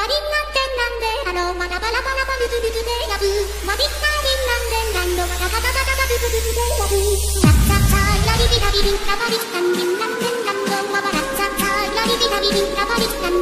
バリンなんてなんでだろまだバラバラバルズルズでやぶマビッタリンなんでなんどまタガタガタガブブブブでやぶチッチャッチャイラビビラビビンラバリスタンリンなんでなんドマバラッチッチイラリビラビリンラバ